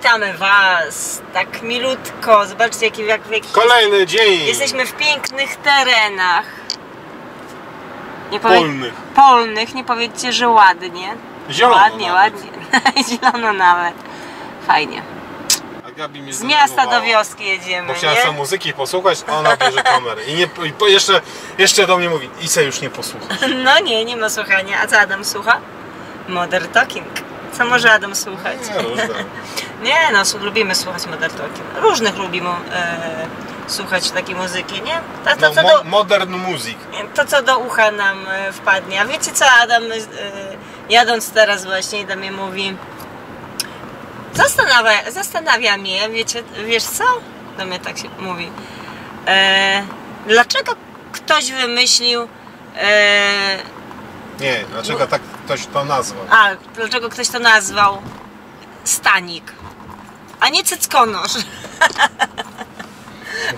Witamy Was tak milutko. Zobaczcie, jaki, jak, w jakich Kolejny dzień jesteśmy w pięknych terenach. Nie powie- polnych. polnych, nie powiedzcie, że ładnie. Zielono ładnie, nawet. ładnie. Zielono nawet. Fajnie. Z miasta do wioski jedziemy, Bo chciała sobie muzyki posłuchać, a ona bierze kamerę. I, nie, i jeszcze, jeszcze do mnie mówi, Isa już nie posłucha. No nie, nie ma słuchania. A co Adam słucha? Modern Talking. Co może Adam słuchać? Nie. Nie, no lubimy słuchać Modern Talking. Różnych lubimy e, słuchać takiej muzyki, nie? To, to, No, co mo, do, modern music. to, co do ucha nam e, wpadnie. A wiecie co, Adam, e, jadąc teraz właśnie do mnie mówi zastanawia, zastanawia mnie, wiecie, wiesz co? Do mnie tak się mówi. E, dlaczego ktoś wymyślił e, Nie, dlaczego tak ktoś to nazwał? a, dlaczego ktoś to nazwał stanik, a nie cyckonosz?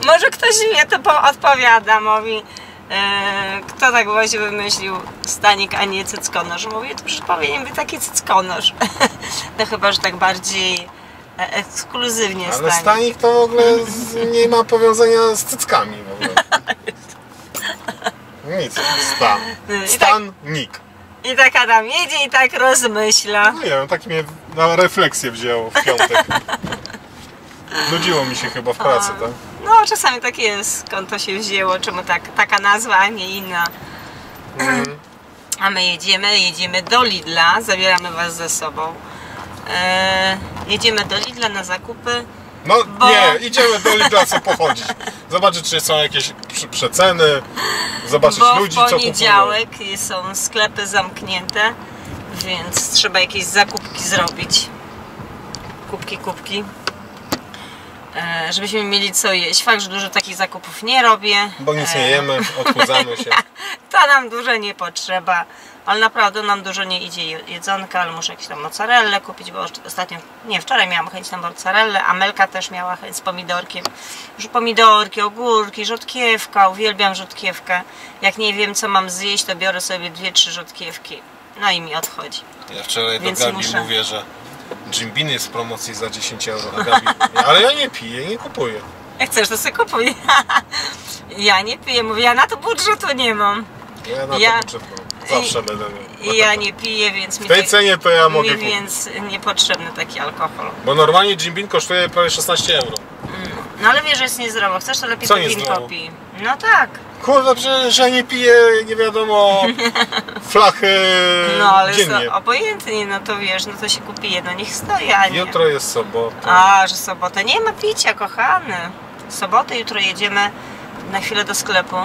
Może ktoś mnie to po- odpowiada, mówi, e, kto tak właśnie wymyślił stanik, a nie cyckonosz? Mówię, to przecież powinien być taki cyckonosz. no chyba, że tak bardziej e, ekskluzywnie Ale stanik. stanik to w ogóle nie ma powiązania z cyckami w ogóle. Nic, stan. Tak- Stanik. I tak Adam jedzie i tak rozmyśla. No nie wiem, tak mnie na refleksję wzięło w piątek. Nudziło mi się chyba w pracy, tak? No czasami tak jest, skąd to się wzięło, czemu tak, taka nazwa, a nie inna. Mhm. A my jedziemy, jedziemy do Lidla, zabieramy Was ze sobą. Eee, jedziemy do Lidla na zakupy. No Bo- nie, idziemy do Lidla co pochodzić. Zobaczyć, czy są jakieś przeceny, zobaczyć bo ludzi, w co kupują. poniedziałek są sklepy zamknięte, więc trzeba jakieś zakupki zrobić. Kubki, kubki. Eee, żebyśmy mieli co jeść. Fakt, że dużo takich zakupów nie robię. Bo nic nie Eee, jemy, odchudzamy się. To nam dużo nie potrzeba, ale naprawdę nam dużo nie idzie je- jedzonka, ale muszę jakieś tam mozzarellę kupić, bo ostatnio, nie, wczoraj miałam chęć na mozzarellę, Amelka też miała chęć z pomidorkiem. Już pomidorki, ogórki, rzodkiewka, uwielbiam rzodkiewkę. Jak nie wiem co mam zjeść, to biorę sobie dwie, trzy rzodkiewki. No i mi odchodzi. Ja wczoraj Więc do Gabi muszę. mówię, że Jim Beam jest w promocji za 10 euro. A Gabi, ale ja nie piję, nie kupuję. Jak chcesz, to sobie kupuj. ja nie piję, mówię, ja na to budżetu nie mam. Ja na Ja- to budżet Zawsze będę miał. I ja nie piję, więc mi, W tej tak- cenie to ja mogę mi kupić. więc niepotrzebny taki alkohol. Bo normalnie Jim Beam kosztuje prawie 16 euro. No ale wiesz, że jest niezdrowo. Chcesz, to lepiej Co to pij. No tak. Kurde, przecież ja nie piję, nie wiadomo, flachy No ale dziennie. so, obojętnie, no to wiesz, no to się kupi jedno, niech stoi, a nie. Jutro jest sobota. A, że sobota. Nie ma picia, kochany. Soboty, jutro jedziemy na chwilę do sklepu.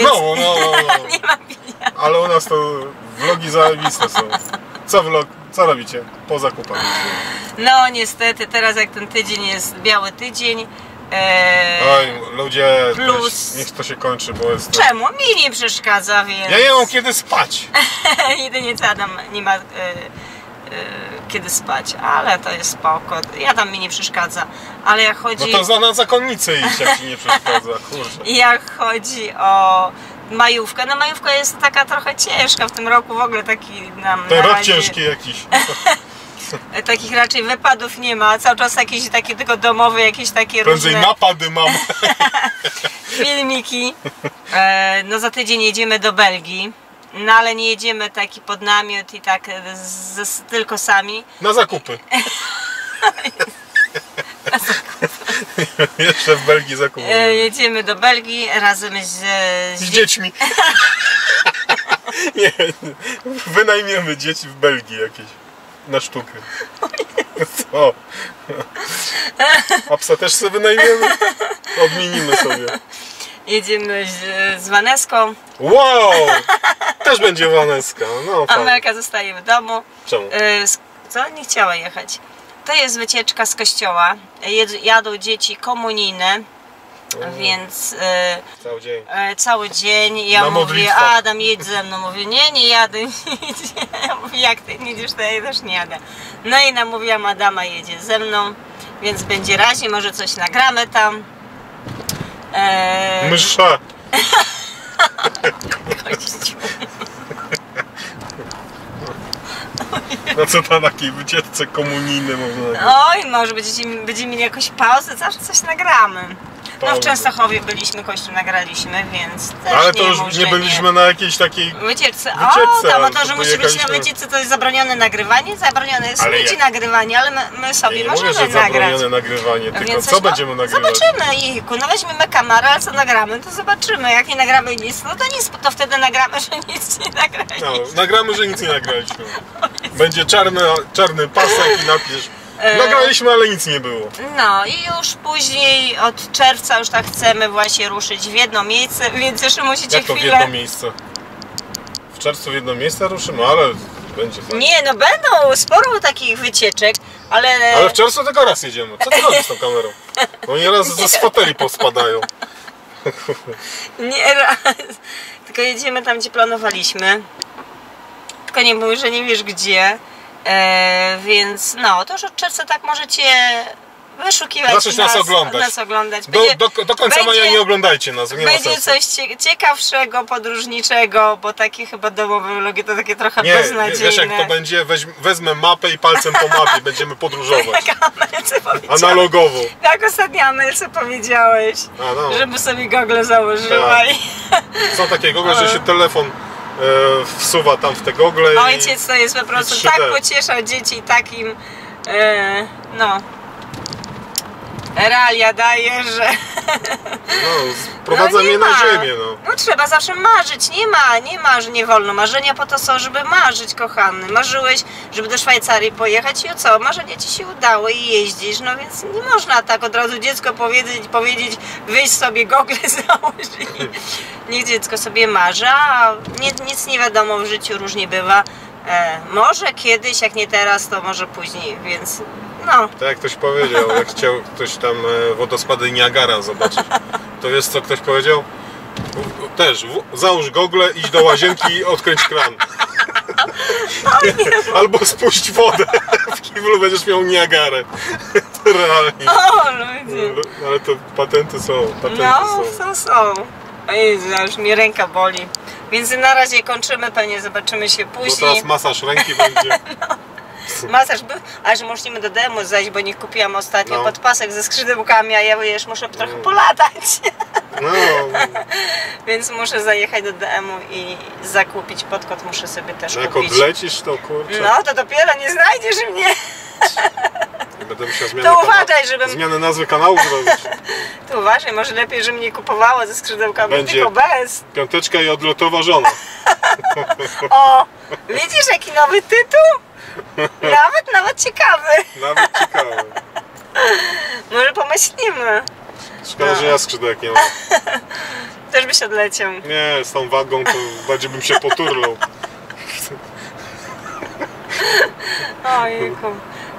Znowu, no, no, no. nie ma picia. Ale u nas to vlogi zajebiste są. Co vlog, co robicie po zakupach? No niestety, teraz jak ten tydzień jest biały tydzień. E, Oj, ludzie, Plus- niech to się kończy, bo jest... Czemu? Mi nie przeszkadza, więc... Ja nie mam kiedy spać. Jedynie co Adam nie ma e, kiedy spać, ale to jest spoko. Ja tam mi nie przeszkadza. Ale jak No chodzi, to za na zakonnicę iść, jak ci nie przeszkadza, kurczę. jak chodzi o majówkę, no majówka jest taka trochę ciężka w tym roku w ogóle taki nam Ten rok razie- ciężki jakiś. Takich raczej wypadów nie ma, cały czas jakieś takie tylko domowe, jakieś takie Prędzej różne napady mam. filmiki. E, no za tydzień jedziemy do Belgii. No ale nie jedziemy taki pod namiot i tak e, z, z, tylko sami. Na zakupy. Jeszcze w Belgii zakupy. E, jedziemy do Belgii razem z, z, Z dziećmi. Nie, wynajmiemy dzieci w Belgii jakieś. Na sztukę. Co? A psa też sobie wynajmiemy? Odmienimy sobie. Jedziemy z, z Vaneską. Wow! Też będzie Waneska. No. Amelka zostaje w domu. Czemu? Z- co? Nie chciała jechać. To jest wycieczka z kościoła. Jed, jadą dzieci komunijne, więc e, Cały dzień. e, cały dzień ja Na mówię. Adam jedź ze mną. Mówię, nie, nie jadę. nie. Ja mówię, jak ty nie idziesz, to ja też nie jadę. No i namówiłam Adama, jedzie ze mną, więc będzie razie, może coś nagramy tam. E, Msza. No co na takiej wycieczce komunijnej można Oj, może będziecie, będziemy mieli jakąś pauzę, zawsze coś nagramy. No w. Częstochowie byliśmy, kościół nagraliśmy, więc też Ale to nie już nie byliśmy na jakiejś takiej... Wycieczce. Wycieczce, o, tam, a to, że musi być na wycieczce, to jest zabronione nagrywanie? Zabronione jest ludzi ja- nagrywanie, ale my, my sobie Ja możemy mówię, że nagrać. zabronione nagrywanie, tylko Więc co coś- będziemy nagrywać? Zobaczymy, jejku, no weźmiemy kamerę, ale co nagramy, to zobaczymy. Jak nie nagramy nic, no to nic, to wtedy nagramy, że nic nie nagraliśmy. No, nagramy, że nic nie nagraliśmy. Będzie czarny, czarny pasek i napisz. E. Nagraliśmy, ale nic nie było. No i już później od czerwca już tak chcemy właśnie ruszyć w jedno miejsce, więc jeszcze musicie Jak to w chwilę... jedno miejsce? W czerwcu w jedno miejsce ruszymy, ale będzie fajnie. Nie, no będą sporo takich wycieczek, ale... Ale w czerwcu tylko raz jedziemy. Co ty robisz z tą kamerą? Oni raz ze z foteli pospadają. Nie raz. Tylko jedziemy tam, gdzie planowaliśmy. Tylko nie mówię, że nie wiesz gdzie. E, więc no, to już od czerwca tak możecie wyszukiwać Zacząć nas oglądać. Nas oglądać. Do, do, do końca będzie- maja nie oglądajcie nas, nie Będzie coś cie- ciekawszego, podróżniczego, bo takie chyba domowe vlogi to takie trochę Nie, beznadziejne. wiesz jak to będzie? Weź, wezmę mapę i palcem po mapie będziemy podróżować. Amelce powiedziałeś. Analogowo. Tak ostatnio Amelce powiedziałeś, A, no. żeby sobie gogle założyła Tak. i... Są takie gogle, że się telefon wsuwa tam w te gogle i... Ojciec to jest po prostu 3D. tak pocieszał dzieci takim, e, no, realia daje, że No, sprowadza no, nie mnie ma. na ziemię, no. No trzeba zawsze marzyć, nie ma, nie ma, że nie wolno. Marzenia po to są, żeby marzyć, kochany. Marzyłeś, żeby do Szwajcarii pojechać i o co? Marzenia ci się udało i jeździsz, no więc nie można tak od razu dziecko powiedzieć, powiedzieć wyjść sobie gogle załóż i niech dziecko sobie marzy, a nic nie wiadomo w życiu, różnie bywa. E, może kiedyś, jak nie teraz, to może później, więc no. Tak jak ktoś powiedział, jak chciał ktoś tam e, wodospady Niagara zobaczyć, to wiesz co ktoś powiedział? Też, załóż gogle, idź do łazienki i odkręć kran. Albo spuść wodę, w kiblu będziesz miał Niagarę. Realnie. O, ludzie. Ale to patenty są, patenty No, są. są, są. O Jezu, już mi ręka boli. Więc na razie kończymy, pewnie zobaczymy się Bo później. teraz masaż ręki będzie. Masaż był, że musimy do demo zajść, bo nie kupiłam ostatnio No. podpasek ze skrzydełkami, a ja wiesz, muszę trochę polatać. No, Więc muszę zajechać do DM-u i zakupić podkład, muszę sobie też jak kupić. odlecisz to kurczę. No to dopiero nie znajdziesz mnie. Będę musiał zmianę, To uważaj, żebym- zmianę nazwy kanału zrobić. To uważaj, może lepiej, żebym nie kupowała ze skrzydełkami, Będzie. tylko bez. Piąteczka i odlotowa żona. O, widzisz jaki nowy tytuł? Nawet, nawet ciekawy. Nawet ciekawe. Może pomyślimy. Szkoda, że ja skrzydełek nie mam. Też byś odleciał. Nie, z tą wagą to bardziej bym się poturlał. Ojku.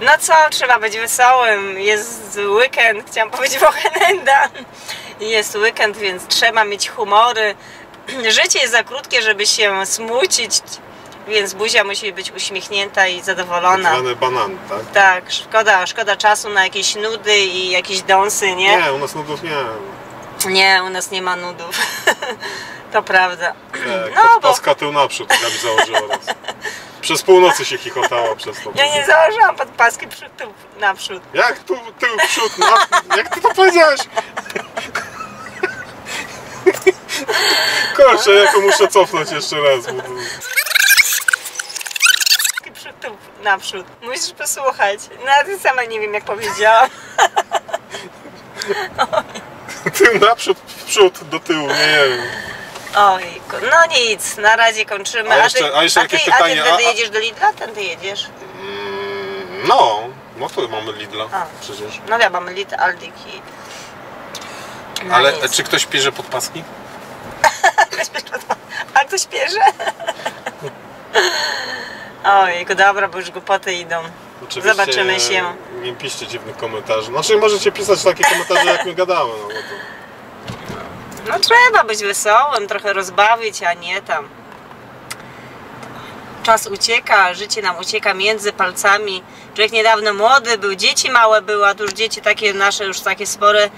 No co, trzeba być wesołym. Jest weekend, chciałam powiedzieć Wochenenda. Jest weekend, więc trzeba mieć humory. Życie jest za krótkie, żeby się smucić, więc buzia musi być uśmiechnięta i zadowolona. Zwany banan, tak? Tak, szkoda, szkoda czasu na jakieś nudy i jakieś dąsy, nie? Nie, u nas nudów nie. Nie, u nas nie ma nudów. to prawda. Tak, No, bo tył naprzód, Gabi założyła raz. Przez północy się chichotała przez to. ja nie założyłam podpaski przód, tył, naprzód. Jak tu tył przód, na... jak ty to powiedziałeś? Kurczę, jako muszę cofnąć jeszcze raz. Bo... to- Przód, tył, naprzód. Musisz posłuchać. Nawet sama nie wiem jak powiedziałam. Tył naprzód, w przód, do tyłu, nie wiem. Ojku, no nic, na razie kończymy. A jeszcze- a jeszcze a jakieś ty, pytanie, A ty a- a- jedziesz do Lidla? Ten ty jedziesz? Mm, No, no to mamy Lidla A. przecież. No ja mam Lidl, Aldik i... No Ale nic. czy ktoś bierze podpaski? A ktoś bierze? Ojku, dobra, bo już głupoty idą. Oczywiście Zobaczymy się. Nie piszcie dziwnych komentarzy. Znaczy możecie pisać takie komentarze jak my gadamy. No, bo to... No trzeba być wesołym, trochę rozbawić, a nie tam. Czas ucieka, życie nam ucieka między palcami. Człowiek niedawno młody był, dzieci małe były, a tu już dzieci takie nasze, już takie spore,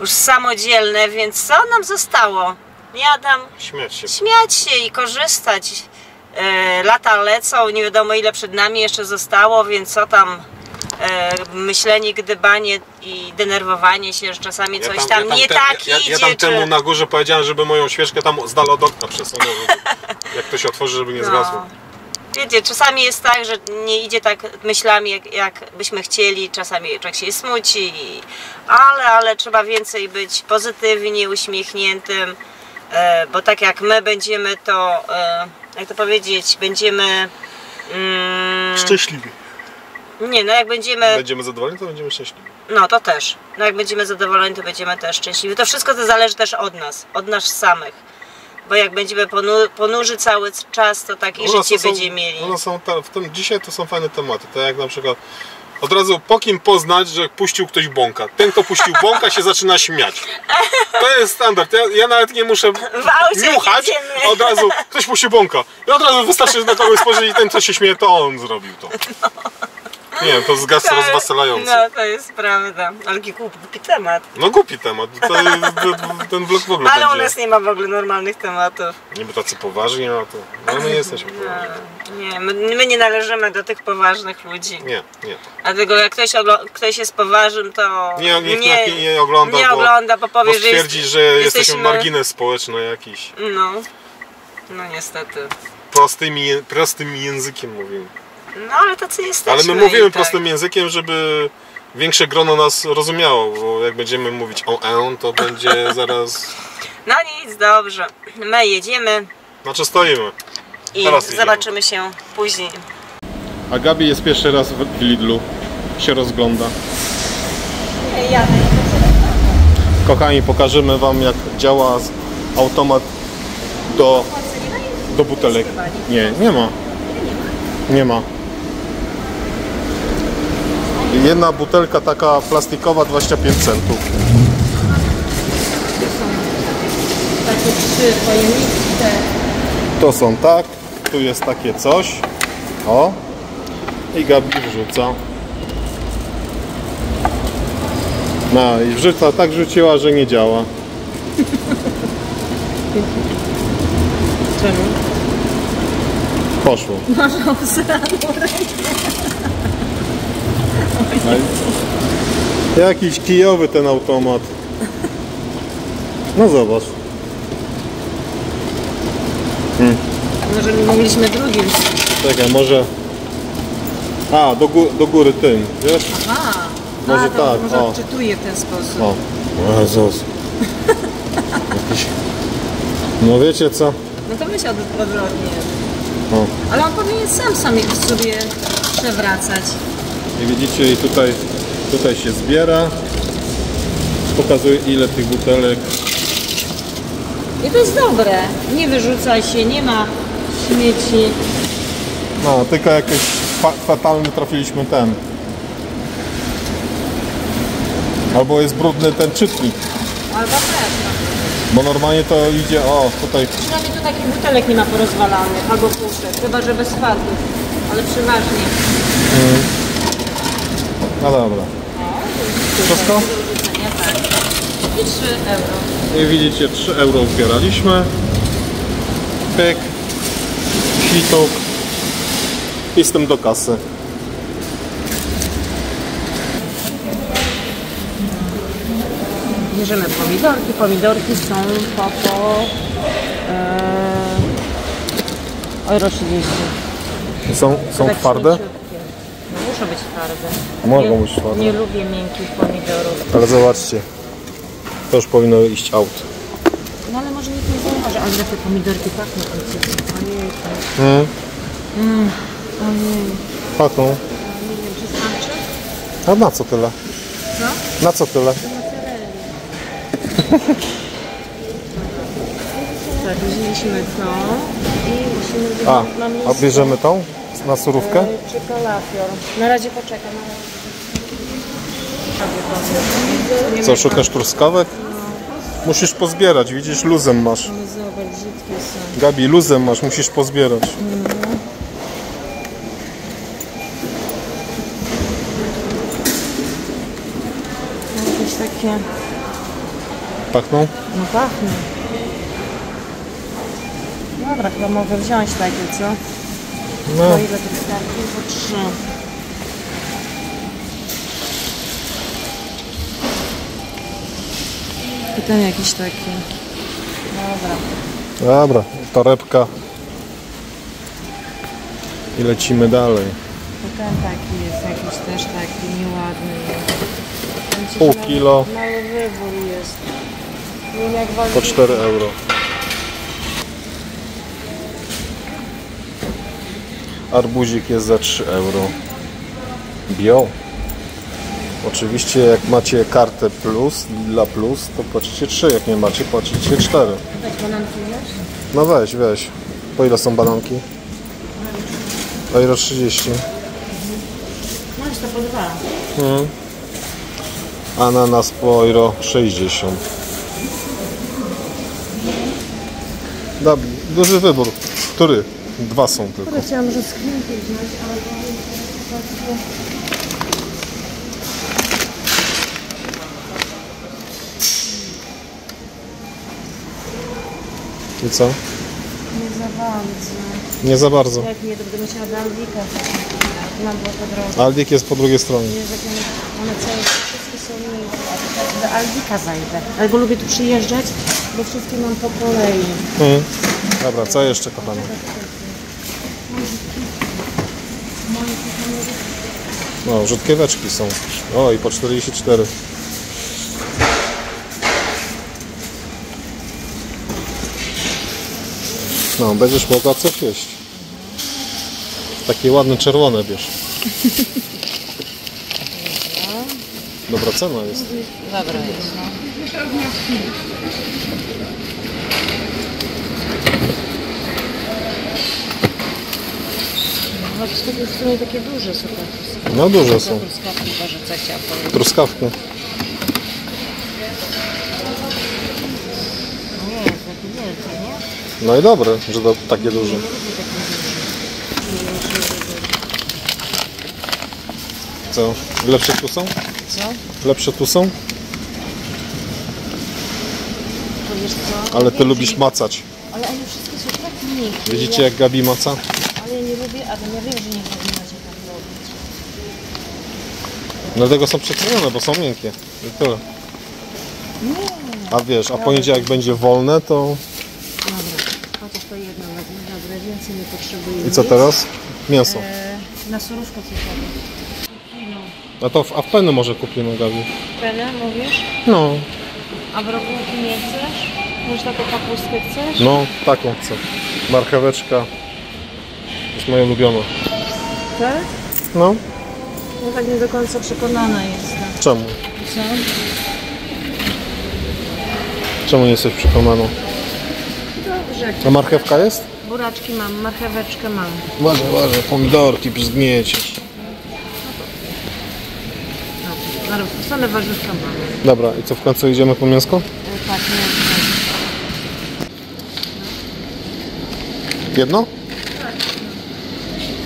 już samodzielne, więc co nam zostało? Ja tam Śmiać się. śmiać się i korzystać. E, lata lecą, nie wiadomo ile przed nami jeszcze zostało, więc co tam myślenie, gdybanie i denerwowanie się, że czasami coś tam, nie te- tak ja, idzie. ja tam czy... temu na górze powiedziałem, żeby moją świeczkę tam z dala od okna przesunął. Jak to się otworzy, żeby nie zgasło. Wiecie, czasami jest tak, że nie idzie tak myślami, jak, jak byśmy chcieli, czasami człowiek się smuci, i- ale, ale trzeba więcej być pozytywnie uśmiechniętym, e, bo tak jak my będziemy to, e, jak to powiedzieć, będziemy... Mm, Szczęśliwi. Nie, no jak będziemy... Będziemy zadowoleni, to będziemy szczęśliwi. No to też. No jak będziemy zadowoleni, to będziemy też szczęśliwi. To wszystko to zależy też od nas, od nas samych. Bo jak będziemy ponu- ponurzy cały czas, to takie nas życie są- będziemy mieli. nas są w tym, dzisiaj to są fajne tematy, tak jak na przykład od razu po kim poznać, że puścił ktoś bąka. Ten, kto puścił bąka się zaczyna śmiać. To jest standard. Ja, ja nawet nie muszę niuchać, od razu ktoś puścił bąka. I od razu wystarczy na kogoś spojrzeć i ten, co się śmieje, to on zrobił to. Nie to jest gaz rozweselający. No to jest prawda. Ale jaki głupi temat. No głupi temat. To ten vlog w ogóle Ale u będzie. nas nie ma w ogóle normalnych tematów. Niby tacy poważni, a to. No my jesteśmy poważni. Nie, my, my nie należymy do tych poważnych ludzi. Nie, nie. Dlatego jak ktoś, ktoś jest poważnym, to Nie, nie, nie, nie ogląda, nie bo, ogląda, bo powie, bo że jest- stwierdzi, że jesteśmy margines społeczny jakiś. No, no niestety. Prostymi, prostym językiem mówimy. No ale tacy jesteśmy. Ale my mówimy tak. prostym językiem, żeby większe grono nas rozumiało, bo jak będziemy mówić o e, to będzie zaraz... No nic, dobrze. My jedziemy Znaczy stoimy. i Teraz jedziemy. zobaczymy się później. A Gabi jest pierwszy raz w Lidlu. Się rozgląda. Jadę. Kochani, pokażemy Wam jak działa automat do, do butelek. Nie, nie ma. Nie ma. Jedna butelka taka plastikowa 25 centów. Takie trzy pojemniki. To są tak, tu jest takie coś. O. I Gabi wrzuca. No i wrzuca, tak rzuciła, że nie działa. Czemu? Poszło. Ej, Jakiś kijowy ten automat. No zobacz. Może nie mogliśmy drugim. Czekaj, może... A, do, gó- do góry tym, wiesz? A, Może a, tak, Może o. odczytuję w ten sposób. O, Jezus. Jakiś... No wiecie co? No to myśl od- odwrotnie. O. Ale on powinien sam sam sobie przewracać. I widzicie, i tutaj, tutaj się zbiera. Pokazuje ile tych butelek. I to jest dobre. Nie wyrzuca się, nie ma śmieci. No, tylko jakiś fa fatalny trafiliśmy ten. Albo jest brudny ten czytnik. Albo też. Bo normalnie to idzie, o tutaj, Przynajmniej tu takich butelek nie ma porozwalanych, albo puszek. Chyba, że bez fartów. Ale przeważnie. No dobra. Wszystko? I 3 euro. I widzicie, 3 euro zbieraliśmy. Pyk. Śwituk. I z tym do kasy. Bierzemy pomidorki. Pomidorki są po, po e, euro 30. Są, są Tak twarde? śmieciutkie. No muszą być twarde. Mogą nie, być twarde. Nie lubię miękkich pomidorów. Ale zobaczcie. To już powinno iść out. No ale może nikt nie zauważy, ale te pomidorki pachną. Ojej, to- Mm. ojej. Pachną. Nie wiem, czy starczy? A na co tyle? Co? Na co tyle? Tak, wzięliśmy to i musimy. A, a bierzemy tą? Na surówkę? e, Czy kalafior. Na razie poczekam. Co, szukasz truskawek? Musisz pozbierać, widzisz, luzem masz. są. Gabi, luzem masz, musisz pozbierać. Jakieś takie... Pachną? No pachnie. No Dobra, chyba mogę wziąć takie, co? No, ile tych starczy? Po trzy. I ten jakiś taki. Dobra. dobra, torebka. I lecimy dalej. To ten taki jest jakiś też taki nieładny. jest. Pół kilo. Mały wybór jest. Nie wiem jak waży. Po 4 euro. Arbuzik jest za 3 euro. Bio. Oczywiście jak macie kartę plus, dla plus, to płacicie 3, jak nie macie, płacicie 4. Dać bananki wiesz? No weź, weź. Po ile są bananki? Ile 30. No już to po dwa. Mhm. Ananas po euro 60. Dobra, duży wybór. Który? Dwa są tylko. Chciałam może skrzynkę wziąć, ale to I co? nie za bardzo. Nie za bardzo. Jak nie, to będę musiała do Alwika. Nam było po drodze. Aldik jest po drugiej stronie. Jest jak one- całe, wszystkie są miejsca. Do Alwika zajdę. Ale go lubię tu przyjeżdżać, bo wszystkie mam po kolei. Mhm. Dobra, co jeszcze kochane? No, rzutkieweczki są. O, i po 44. No, będziesz mogła coś jeść. Takie ładne czerwone bierz. Dobra cena jest. Dobra jest, no. To w sumie takie duże są takie. No duże są. Truskawki co powiedzieć. Truskawki. Nie, takie wielkie, nie? No i dobre, że to takie duże. Co? Lepsze tu są? Co? Lepsze tu są? To wiesz co? Ale ty lubisz macać. Ale one wszystkie są tak miękkie. Widzicie jak Gabi maca? Nie lubię, ale ja wiem, że nie powinna się tak robić. Dlatego są przecenione, bo są miękkie. I tyle. A wiesz, a poniedziałek będzie wolne, to... Dobra, chociaż to jedno wezmę. Dobra, więcej nie potrzebuję. I co nic. teraz? Mięso. E, na surówkę coś robię. A to w Afpeny może kupimy Gabi. Penę mówisz? No. A brokułki nie chcesz? Może taką kapustkę chcesz? No, taką chcę. Marcheweczka. Jest moja ulubiona. Tak? No. Ja tak nie do końca przekonana jestem. Czemu? Co? Czemu nie jesteś przekonaną? Dobrze. A marchewka jest? Buraczki mam, marcheweczkę mam. Uważaj, uważaj, pomidorki brzgniecie. Dobrze. Same warzywka mam. Dobra, i co w końcu idziemy po mięsko? E, tak, nie. Jedno?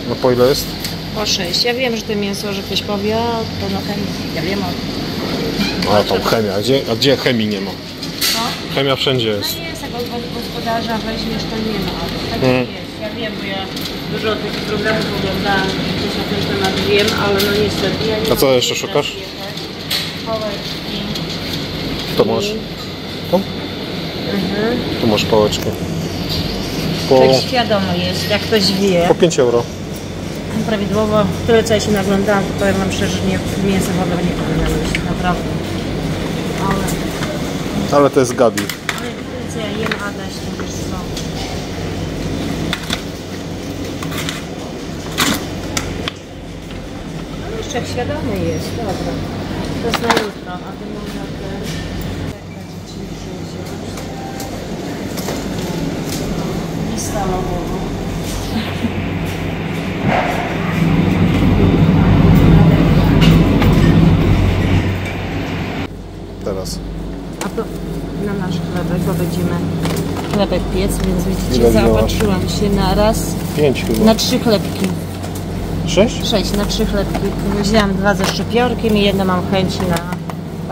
No po ile jest? Po 6. Ja wiem, że to mięso, że ktoś powie, a to no chemii. Ja wiem o A tam chemia. A gdzie, a gdzie chemii nie ma? Co? Chemia wszędzie jest. No nie jest, jak od od gospodarza weźmiesz, to nie ma. Tak Mm. jest. Ja wiem, bo ja dużo tych programów oglądałam, coś na ten temat wiem, ale no niestety ja nie A co jeszcze szukasz? Pałeczki. To masz. Tu? Mhm. Tu masz pałeczkę. Po, Tak świadomo jest, jak ktoś wie. po 5 euro. Prawidłowo, tyle co ja się naglądałam, to powiem wam szczerze, że nie, mięsa w ogóle nie powinno być, naprawdę. Ale, Ale to jest Gabi. ale tyle co ja jem, Adaś, to wiesz co. No jeszcze jak świadomy jest, dobra. To jest na jutro, a ty można też... Lista logową. Teraz. A to na nasz chlebek, bo będziemy chlebek piec, więc widzicie, Ile wzięłaś? zaopatrzyłam się na raz, 5 chyba. na trzy chlebki. 6? Sześć, na trzy chlebki. Wzięłam dwa ze szczypiorkiem i jedno mam chęci na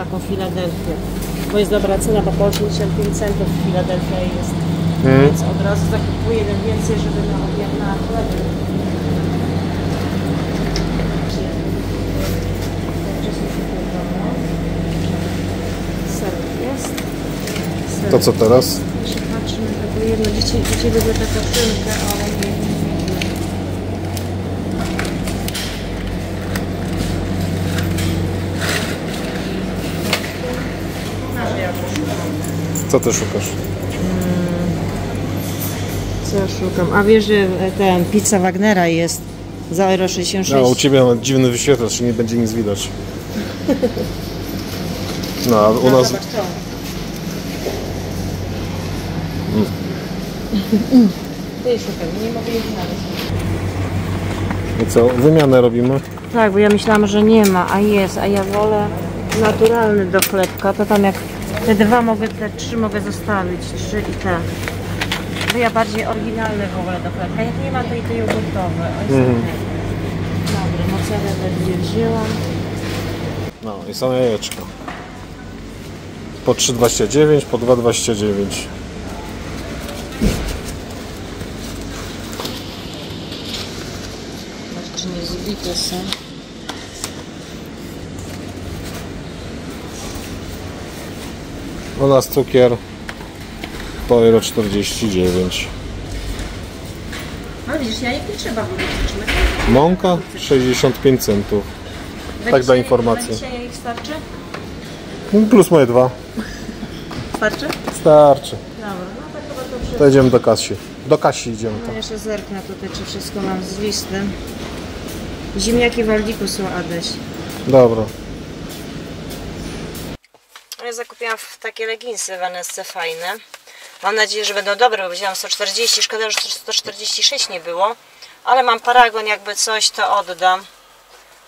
taką Filadelfię. Bo jest dobra cena, bo po 85 centów Filadelfia jest Mhm. Więc od razu zakupuję jeden więcej, żeby na obiad na chlebie. To co teraz? Patrzymy tego jedno. Dzieci, dzieci lubią taką szynkę, ale nie. Co ty szukasz? Co ja szukam? A wiesz, że ten pizza Wagnera jest za euro 66. No, u Ciebie ma dziwny wyświetlacz, nie będzie nic widać. No, a u No, nas... Ty nie mogę znaleźć. I co, wymianę robimy? Tak, bo ja myślałam, że nie ma, a jest, a ja wolę naturalny do chlebka, to tam jak te dwa mogę, te trzy mogę zostawić, trzy i te. Bo ja bardziej oryginalny w ogóle do chlebka. Jak nie ma, to i te jogurtowe. Mhm. okej. Dobra, mozzarellę gdzie wzięłam. No i są jajeczka. Po 3,29, po 2,29. Czy nie zbite są? U nas cukier po euro 49. No widzisz, jajek nie trzeba było Mąka 65 centów. Tak dla informacji. Dzisiaj jajek starczy? Plus moje dwa. Starczy? Starczy. Dobra, no tak chyba to wszystko. To idziemy do Kasi. Do Kasi idziemy. No tam. jeszcze zerknę tutaj, czy wszystko mam z listy. Ziemniaki w Aldiku są, Adaś. Dobra. Ja zakupiłam w takie leginsy Vanessa fajne. Mam nadzieję, że będą dobre, bo wzięłam 140, szkoda, że 146 nie było. Ale mam paragon, jakby coś, to oddam.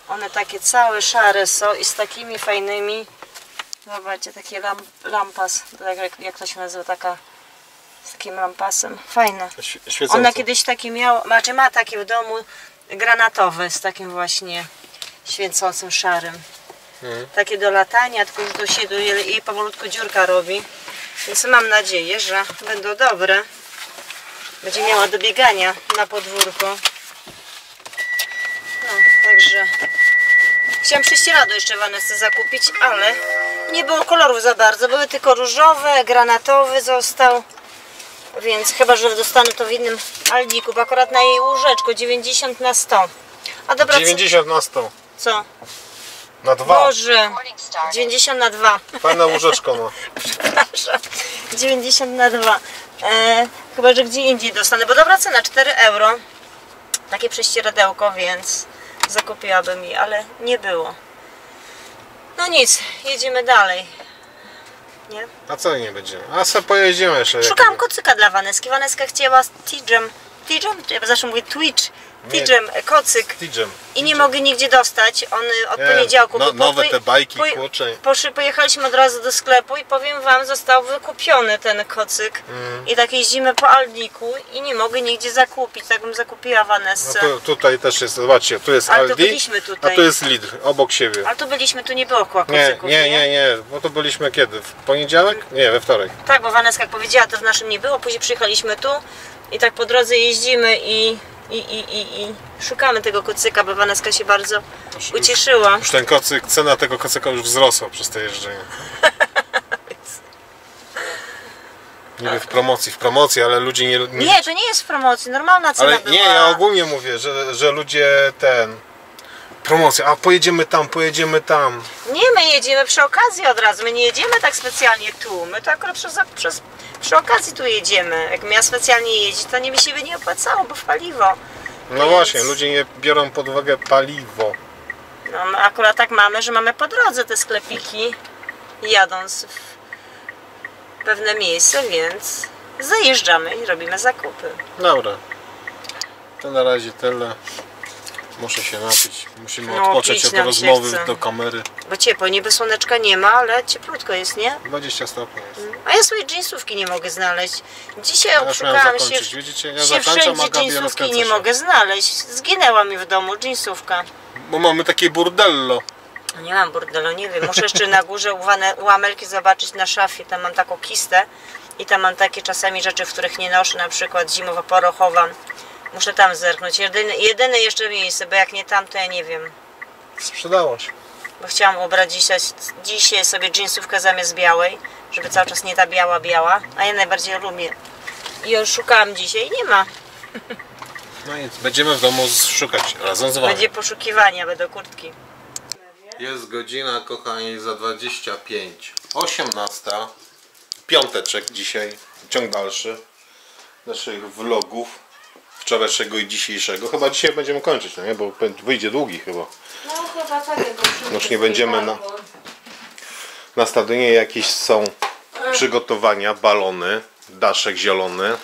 One takie całe szare są i z takimi fajnymi. Zobaczcie, takie lamp, lampas, tak jak, jak to się nazywa, taka z takim lampasem. Fajne. Świecące. Ona kiedyś taki miała, znaczy ma takie w domu granatowe z takim właśnie świecącym szarym. Mhm. Takie do latania, tylko już do siedlu i powolutku dziurka robi. Więc mam nadzieję, że będą dobre. Będzie miała do biegania na podwórko. No, także chciałam prześcieradło jeszcze Vanessy zakupić, ale nie było kolorów za bardzo. Były tylko różowe, granatowy został. Więc chyba, że dostanę to w innym aldiku, bo akurat na jej łóżeczko 90 na 100. A dobra, 90 na 100. co? Na 2. Boże, 90 na 2. Fajne łóżeczko ma. Przepraszam. 90 na 2. E, chyba, że gdzie indziej dostanę, bo dobra cena 4 euro. Takie prześcieradełko, więc zakupiłabym je, ale nie było. No nic, jedziemy dalej. Nie? A co nie będziemy? A se pojedziemy jeszcze. Szukałam kocyka dla Waneski. Waneska chciała z Tidżem. Tidżem? Ja zawsze mówię Twitch. Nie. Tidżem, kocyk. Tidżem. I nie mogę nigdzie dostać. On od Nie, poniedziałku. no- nowe te bajki, kurczę. poszy- Pojechaliśmy od razu do sklepu i powiem wam, został wykupiony ten kocyk. Mm. I tak jeździmy po Aldiku i nie mogę nigdzie zakupić. Tak bym zakupiła No Vanessę. tu, tutaj też jest, zobaczcie, tu jest Ale Aldi, a tu jest Lidl, obok siebie. Ale tu byliśmy, tu nie było Nie, kocyków, nie, nie, nie, bo to byliśmy kiedy? W poniedziałek? Nie, we wtorek. Tak, bo Waneska jak powiedziała, to w naszym nie było. Później przyjechaliśmy tu i tak po drodze jeździmy i, i, i, i, i szukamy tego kocyka, bo Waneska się bardzo ucieszyła. Już ten kocyk, cena tego kocyka już wzrosła przez to jeżdżenie. Niby w promocji, w promocji, ale ludzie nie... nie, Nie, to nie jest w promocji, normalna cena ale była. nie, ja ogólnie mówię, że, że ludzie ten... Promocja, a pojedziemy tam, pojedziemy tam. Nie, my jedziemy przy okazji od razu, my nie jedziemy tak specjalnie tu, my to akurat przez, przez, przy okazji tu jedziemy. Jak miała specjalnie jeździć, to nie mi się by nie opłacało, bo w paliwo. No Więc- właśnie, ludzie nie biorą pod uwagę paliwo. No, my akurat tak mamy, że mamy po drodze te sklepiki, jadąc w pewne miejsce, więc zajeżdżamy i robimy zakupy. Dobra. To na razie tyle. Muszę się napić. Musimy No, odpocząć od rozmowy do kamery. Bo ciepło, niby słoneczka nie ma, ale cieplutko jest, nie? 20 stopni jest. A ja swojej jeansówki nie mogę znaleźć. Dzisiaj Ja obszukałam się. Widzicie, ja się wszędzie rozkręca nie mogę znaleźć. Zginęła mi w domu jeansówka. Bo mamy takie burdello. Nie mam burdelu, nie wiem. Muszę jeszcze na górze u, wane, u Amelki zobaczyć na szafie. Tam mam taką kistę i tam mam takie czasami rzeczy, w których nie noszę, na przykład zimowo porochowam. Muszę tam zerknąć. Jedyne, jedyne jeszcze miejsce, bo jak nie tam, to ja nie wiem. Sprzedało się. Bo chciałam ubrać dzisiaj, dzisiaj sobie jeansówkę zamiast białej, żeby cały czas nie ta biała, biała. A ja najbardziej lubię. I ją szukałam dzisiaj, nie ma. No nic, będziemy w domu szukać razem z wami. Będzie poszukiwania, będą kurtki. Jest godzina, kochani, za 25. 18. Piąteczek dzisiaj. Ciąg dalszy naszych vlogów. Wczorajszego i dzisiejszego. Chyba dzisiaj będziemy kończyć, no nie? Bo wyjdzie długi chyba. No chyba tak, jak Już nie będziemy na- Na stadionie jakieś są przygotowania, balony, daszek zielony.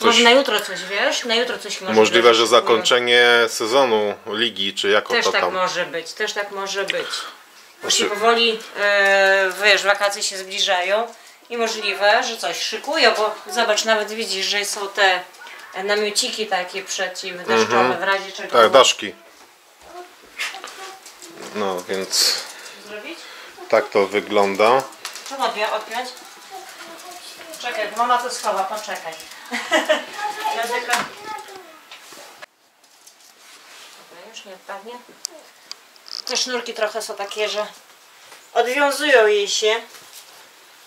Może na jutro coś, wiesz? Na jutro coś może Możliwe, być. że zakończenie sezonu ligi, czy jako Też to tak tam. może być, też tak może być. Się Znaczy- powoli, e, wiesz, wakacje się zbliżają i możliwe, że coś szykują, bo zobacz, nawet widzisz, że są te namiociki takie przeciwdeszczowe w razie czego Tak, daszki. No więc zrobić. tak to wygląda. Czemu odbia- odpiąć? Czekaj, mama to schowa, poczekaj. Ja zwykle... Dobra, już nie odpadnie. Te sznurki trochę są takie, że odwiązują jej się.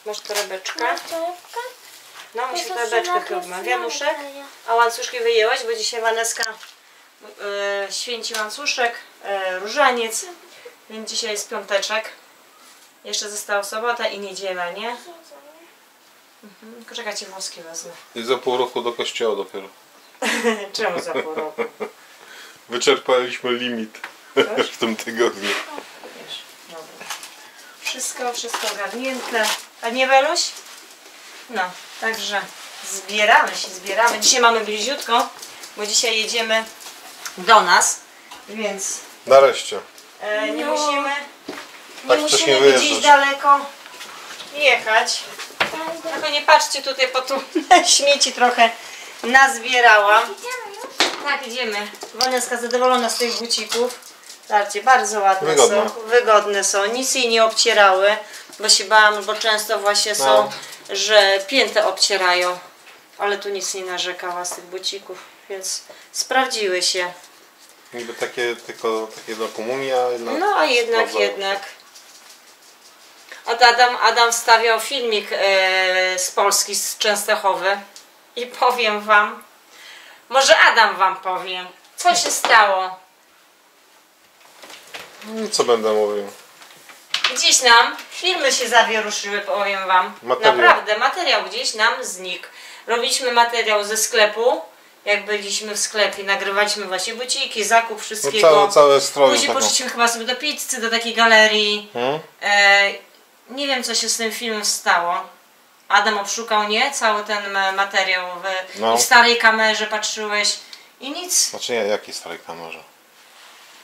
Masz torebeczkę? No, musi torebeczkę chyba. Wianuszek? A łańcuszki wyjęłaś, bo dzisiaj Waneska e, święci łańcuszek, e, różaniec, więc dzisiaj jest piąteczek. Jeszcze została sobota i niedziela, nie? Mhm. Tylko czekaj, ci włoski wezmę. I za pół roku do kościoła dopiero. Czemu za pół roku? Wyczerpaliśmy limit w tym tygodniu. Dobra. Wszystko, wszystko ogarnięte. A nie Weluś? No, także zbieramy się, zbieramy. Dzisiaj mamy bliziutko, bo dzisiaj jedziemy do nas, więc Nareszcie. e, nie musimy, nie Tak wcześnie musimy gdzieś wyjeżdżasz. daleko jechać. Tylko nie patrzcie tutaj, bo tu śmieci trochę nazbierałam. Tak, idziemy. Waneska zadowolona z tych bucików. Zobaczcie, bardzo ładne Wygodne. są. Wygodne są. Nic jej nie obcierały, bo się bałam, bo często właśnie są, No. że piętę obcierają. Ale tu nic nie narzekała z tych bucików, więc sprawdziły się. Niby takie tylko takie do komunii, a jednak... No a jednak, jednak. Adam, Adam wstawiał filmik e, z Polski, z Częstochowy i powiem wam, może Adam wam powie, co się stało. No, Co będę mówił? Gdzieś nam filmy się zawieruszyły, powiem wam. Materiał. Naprawdę, materiał gdzieś nam znikł. Robiliśmy materiał ze sklepu, jak byliśmy w sklepie, nagrywaliśmy właśnie buciki, zakup No wszystkiego. całe, całe stroje Później taką. poszliśmy chyba sobie do pizzy, do takiej galerii. Hmm? E, nie wiem, co się z tym filmem stało. Adam obszukał, nie? Cały ten materiał w, No. w starej kamerze patrzyłeś i nic. Znaczy nie, jakiej starej kamerze?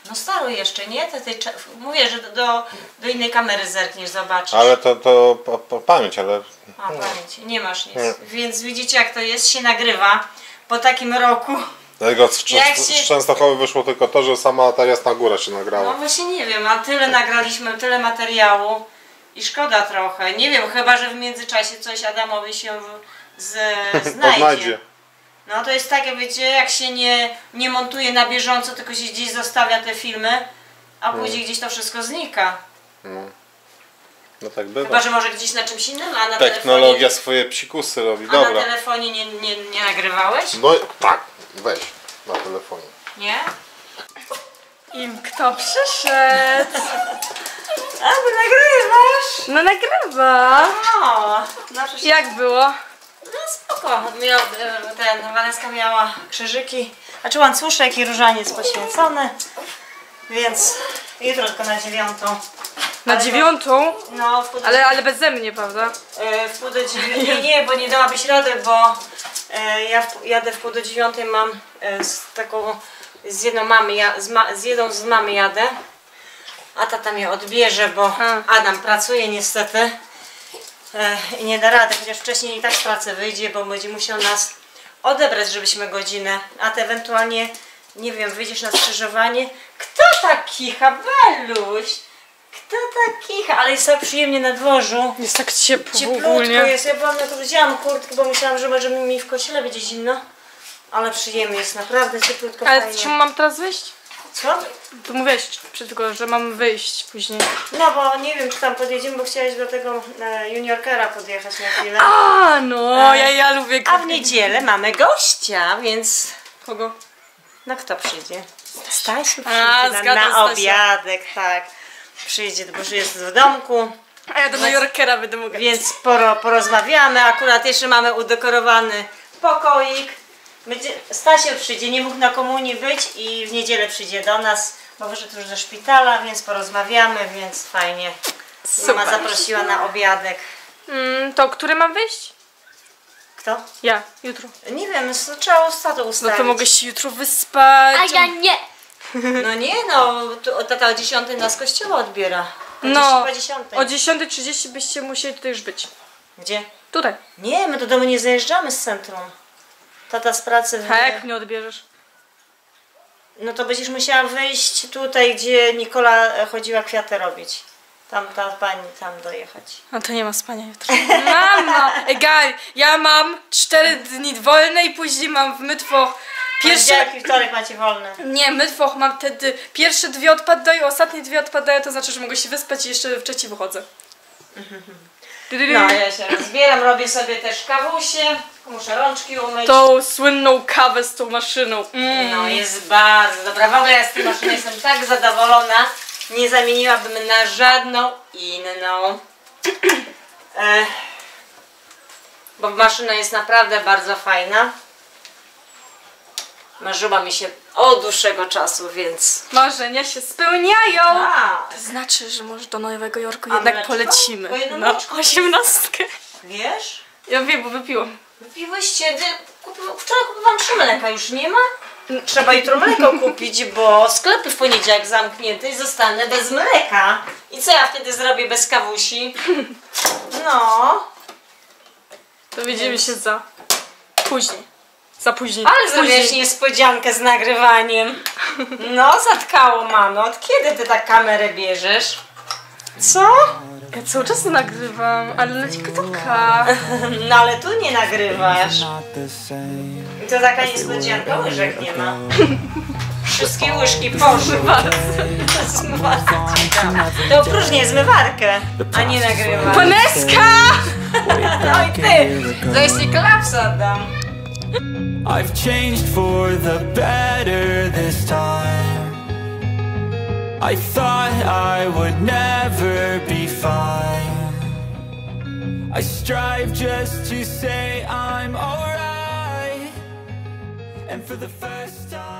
No staro jeszcze, nie? Te, cze- mówię, że do, do innej kamery zerkniesz, zobaczysz. Ale to, to pa, pa, pamięć, ale... A, pamięć, nie masz nic. Nie. Więc widzicie, jak to jest, się nagrywa po takim roku. Dlatego z, Jak się- z Częstochowy wyszło tylko to, że sama ta Jasna Góra się No nagrała. właśnie nie wiem, a tyle nagraliśmy, tyle materiału i szkoda trochę. Nie wiem, chyba, że w międzyczasie coś Adamowi się w- z, znajdzie. No to jest takie, wiecie, jak się nie, nie montuje na bieżąco, tylko się gdzieś zostawia te filmy, a później gdzieś to wszystko znika. No tak bywa. Chyba, że może gdzieś na czymś innym, a na Technologia telefonie, swoje psikusy robi. a na Dobra. telefonie nie, nie, nie nagrywałeś? No tak, weź na telefonie. Nie? I kto przyszedł? A, ty nagrywasz? No nagrywa. O, no Jak było? Spoko. Miał, e, ten, Waneska miała krzyżyki, znaczy łańcuszek i różaniec poświęcony, więc jutro tylko na dziewiątą. Na Ale dziewiątą? No, w pół do, Ale, ale beze mnie, prawda? e, w pół do dziewiątej, nie, nie, bo nie dałabyś rady, bo e, ja w, jadę w pół do dziewiątej, mam z taką, z jedną mamy, ja, z, ma, z jedną z mamy jadę, a tata mnie odbierze, bo. Adam pracuje niestety i nie da rady, chociaż wcześniej i tak z pracy wyjdzie, bo będzie musiał nas odebrać, żebyśmy godzinę, a ty ewentualnie, nie wiem, wyjdziesz na skrzyżowanie. Kto tak kicha, Beluś? Kto tak kicha? Ale jest tak przyjemnie na dworzu. Jest tak ciepło Cieplutko ogólnie. jest. Ja byłam, ja tu wzięłam kurtkę, bo myślałam, że może mi w kościele będzie zimno. Ale przyjemnie jest, naprawdę cieplutko, Ale fajnie. mam teraz wyjść? Co? Tu mówiłeś przed tego, że mam wyjść później. No bo nie wiem, czy tam podjedziemy, bo chciałaś do tego e, juniorkera podjechać na chwilę. A, no, ja, ja lubię A w niedzielę mamy gościa, więc Kogo? no kto przyjdzie? Stasiu A, przyjdzie na, zgadza na Stasia. obiadek, tak. Przyjdzie, bo już jest w domku, A ja do New Yorkera będę mogła. więc sporo porozmawiamy. Akurat jeszcze mamy udekorowany pokoik. Będzie, Stasio przyjdzie, nie mógł na komunii być i w niedzielę przyjdzie do nas, bo wyszedł już ze szpitala, więc porozmawiamy, więc fajnie. Mama Super. zaprosiła na obiadek. Mm, to który mam wyjść? Kto? Ja, jutro. Nie wiem, trzeba ustawę No ustawić. to mogę się jutro wyspać. A ja nie. No nie no, tu, tata o 10 nas kościoła odbiera. O No, 10. o 10.30 byście musieli tutaj już być. Gdzie? Tutaj. Nie, my do domu nie zajeżdżamy z centrum. Tata z pracy. A jak mnie odbierzesz? No to będziesz musiała wyjść tutaj, gdzie Nikola e, chodziła kwiaty robić. Tam ta pani tam dojechać. No to nie ma spania jutro. Mama! Egal, ja mam 4 dni wolne i później mam w Mytwoch pierwsze... Poniedziałek i wtorek macie wolne. Nie, Mytwoch mam wtedy... Pierwsze dwie odpadają, ostatnie dwie odpadają, to znaczy, że mogę się wyspać i jeszcze w trzeci wychodzę. No, ja się rozbieram, robię sobie też kawusie. Muszę rączki umyć. Tą słynną kawę z tą maszyną. Mm. No, jest bardzo dobra. W ogóle ja z tej maszyny jestem tak zadowolona. Nie zamieniłabym na żadną inną. E, bo maszyna jest naprawdę bardzo fajna. Marzyła mi się od dłuższego czasu, więc... Marzenia się spełniają! A, To znaczy, że może do Nowego Jorku A jednak mleczko? polecimy. Po jedno No, osiemnastkę. wiesz? Ja wiem, bo wypiłam. Wypiłyście, wczoraj kupowałam trzy mleka, już nie ma? Trzeba jutro mleko kupić, bo sklepy w poniedziałek zamknięte i zostanę bez mleka. I co ja wtedy zrobię bez kawusi? No, To widzimy się za później. Za później. ale zrobiłeś niespodziankę z nagrywaniem. No, zatkało mano. Od kiedy ty tak kamerę bierzesz? Co? Ja cały czas to nagrywam, ale na TikToka. No ale tu nie nagrywasz. I to taka niespodzianka, łyżek nie ma. Wszystkie łyżki poszły. To opróżnię zmywarkę, a nie nagrywam. Paneska! No i ty, to jeśli klapsa oddam. I've changed for the better this time. I thought I would never be fine. I strive just to say I'm alright. And for the first time.